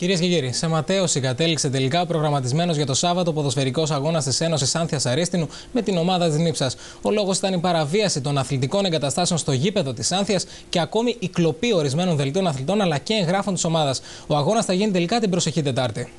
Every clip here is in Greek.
Κυρίες και κύριοι, σε ματέωση κατέληξε τελικά ο προγραμματισμένος για το Σάββατο ποδοσφαιρικός αγώνας της Ένωσης Άνθιας Αρίστινου με την ομάδα της Νύψας. Ο λόγος ήταν η παραβίαση των αθλητικών εγκαταστάσεων στο γήπεδο της Άνθιας και ακόμη η κλοπή ορισμένων δελτίων αθλητών αλλά και εγγράφων της ομάδας. Ο αγώνας θα γίνει τελικά την προσεχή Τετάρτη.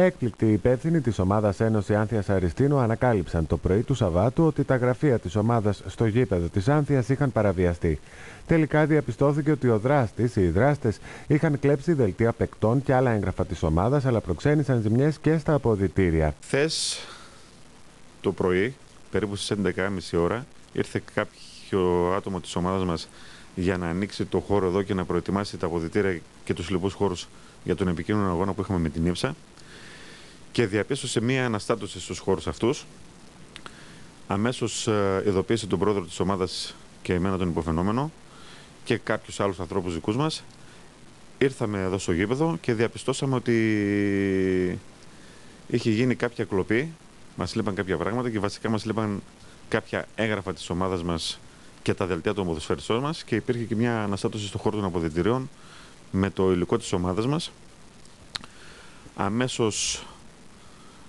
Έκπληκτοι υπεύθυνοι της ομάδας Ένωση Άνθιας Αριστίνου ανακάλυψαν το πρωί του Σαββάτου ότι τα γραφεία της ομάδας στο γήπεδο της Άνθιας είχαν παραβιαστεί. Τελικά διαπιστώθηκε ότι ο δράστης, οι δράστες, είχαν κλέψει δελτία παικτών και άλλα έγγραφα της ομάδας, αλλά προξένησαν ζημιές και στα αποδητήρια. Χθες το πρωί, περίπου στις 11.30 ώρα, ήρθε κάποιο άτομο της ομάδας μας για να ανοίξει το χώρο εδώ και να προετοιμάσει τα αποδητήρια και τους λοιπούς χώρους για τον επικίνδυνο αγώνα που είχαμε με την Ήψα και διαπίστωσε μία αναστάτωση στους χώρους αυτούς. Αμέσως ε, ειδοποίησε τον πρόεδρο της ομάδας και εμένα τον υποφαινόμενο και κάποιους άλλους ανθρώπους δικούς μας. Ήρθαμε εδώ στο γήπεδο και διαπιστώσαμε ότι είχε γίνει κάποια κλοπή. Μας λείπαν κάποια πράγματα και βασικά μας λείπαν κάποια έγγραφα της ομάδας μας και τα δελτία των ποδοσφαιριστών μας και υπήρχε και μια αναστάτωση στο χώρο των αποδητηρίων με το υλικό της ομάδας μας. Αμέσως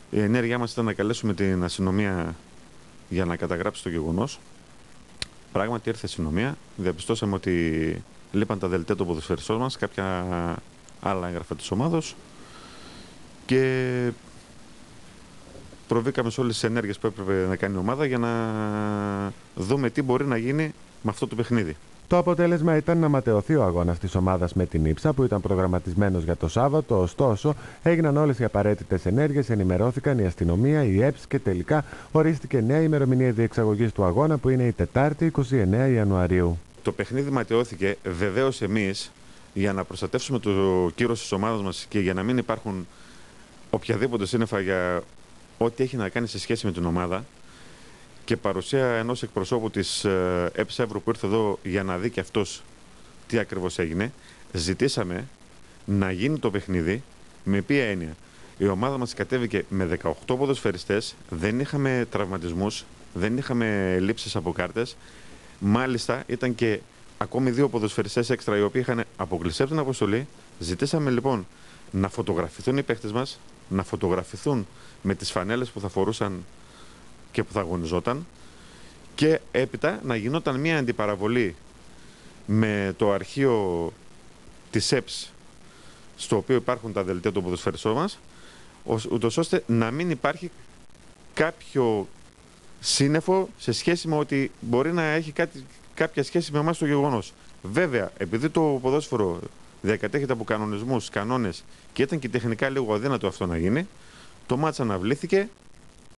η ενέργειά μας ήταν να καλέσουμε την αστυνομία για να καταγράψει το γεγονός. Πράγματι ήρθε η αστυνομία, διαπιστώσαμε ότι λείπαν τα δελτία των ποδοσφαιριστών μας, κάποια άλλα έγγραφα της ομάδος και προβήκαμε σε όλες τις ενέργειες που έπρεπε να κάνει η ομάδα για να δούμε τι μπορεί να γίνει με αυτό το παιχνίδι. Το αποτέλεσμα ήταν να ματαιωθεί ο αγώνας της ομάδας με την ύψα που ήταν προγραμματισμένος για το Σάββατο. Ωστόσο, έγιναν όλες οι απαραίτητες ενέργειες, ενημερώθηκαν η αστυνομία, η ΕΠΣ και τελικά ορίστηκε νέα ημερομηνία διεξαγωγής του αγώνα που είναι η Τετάρτη 29 Ιανουαρίου. Το παιχνίδι ματαιώθηκε βεβαίως εμείς για να προστατεύσουμε το κύρος της ομάδας μας και για να μην υπάρχουν οποιαδήποτε σύννεφα για ό,τι έχει να κάνει σε σχέση με την ομάδα και παρουσία ενός εκπροσώπου της ε, ΕΠΣΕΒΡΟ που ήρθε εδώ για να δει και αυτός τι ακριβώς έγινε, ζητήσαμε να γίνει το παιχνίδι με ποια έννοια. Η ομάδα μας κατέβηκε με 18 ποδοσφαιριστές, δεν είχαμε τραυματισμούς, δεν είχαμε λήψεις από κάρτες. Μάλιστα ήταν και ακόμη δύο ποδοσφαιριστές έξτρα οι οποίοι είχαν αποκλειστεί από την αποστολή. Ζητήσαμε λοιπόν να φωτογραφηθούν οι παίχτε μας, να φωτογραφηθούν με τις φανέλες που θα φορούσαν και που θα αγωνιζόταν και έπειτα να γινόταν μια αντιπαραβολή με το αρχείο της ΕΠΣ στο οποίο υπάρχουν τα δελτία των ποδοσφαιριστών μας ούτως ώστε να μην υπάρχει κάποιο σύννεφο σε σχέση με ότι μπορεί να έχει κάτι, κάποια σχέση με εμάς το γεγονός. Βέβαια, επειδή το ποδόσφαιρο διακατέχεται από κανονισμούς, κανόνες και ήταν και τεχνικά λίγο αδύνατο αυτό να γίνει, το μάτσα αναβλήθηκε